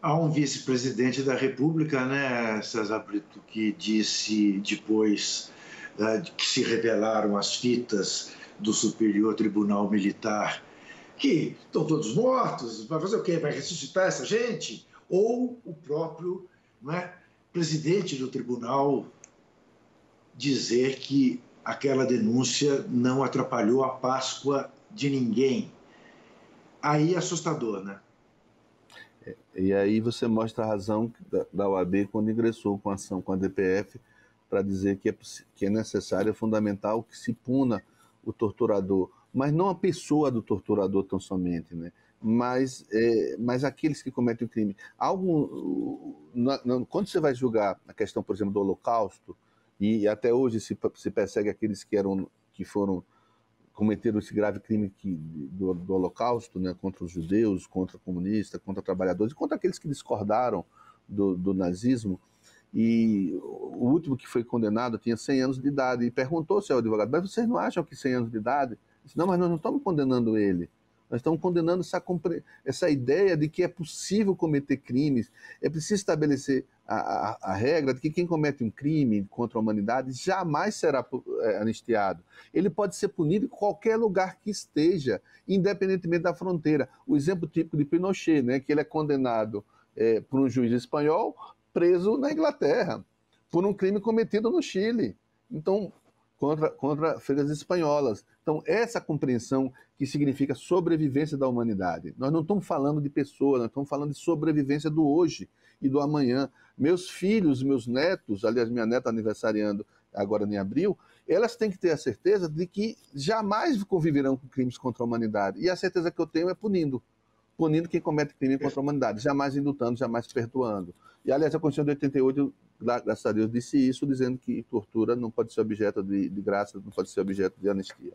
Há um vice-presidente da República, né, César Brito, que disse depois uh, que se revelaram as fitas do Superior Tribunal Militar que estão todos mortos, vai fazer o quê? Vai ressuscitar essa gente? Ou o próprio é, presidente do tribunal dizer que aquela denúncia não atrapalhou a Páscoa de ninguém. Aí é assustador, né? E aí você mostra a razão da, OAB quando ingressou com a ação com a DPF para dizer que é, que é necessário, é fundamental que se puna o torturador, mas não a pessoa do torturador tão somente, né? mas, é, mas aqueles que cometem o crime. Algo, quando você vai julgar a questão, por exemplo, do Holocausto, e até hoje se, se persegue aqueles que eram que foram cometeram esse grave crime que, do, do, Holocausto, né, contra os judeus, contra comunistas, contra trabalhadores, contra aqueles que discordaram do, do, nazismo. E o último que foi condenado tinha 100 anos de idade e perguntou ao advogado: mas vocês não acham que 100 anos de idade? Disse, não, mas nós não estamos condenando ele. Nós estamos condenando essa, essa ideia de que é possível cometer crimes. É preciso estabelecer a, a, a, regra de que quem comete um crime contra a humanidade jamais será é, anistiado. Ele pode ser punido em qualquer lugar que esteja, independentemente da fronteira. O exemplo típico de Pinochet, né, que ele é condenado é, por um juiz espanhol, preso na Inglaterra, por um crime cometido no Chile. Então, contra, contra feiras espanholas. Então, essa compreensão que significa sobrevivência da humanidade. Nós não estamos falando de pessoa, nós estamos falando de sobrevivência do hoje e do amanhã. Meus filhos, meus netos, aliás, minha neta aniversariando agora em abril, elas têm que ter a certeza de que jamais conviverão com crimes contra a humanidade. E a certeza que eu tenho é punindo. Punindo quem comete crime contra a humanidade, jamais indultando, jamais perdoando. E, aliás, a Constituição de 88 graças a Deus, disse isso, dizendo que tortura não pode ser objeto de, de graça, não pode ser objeto de anistia.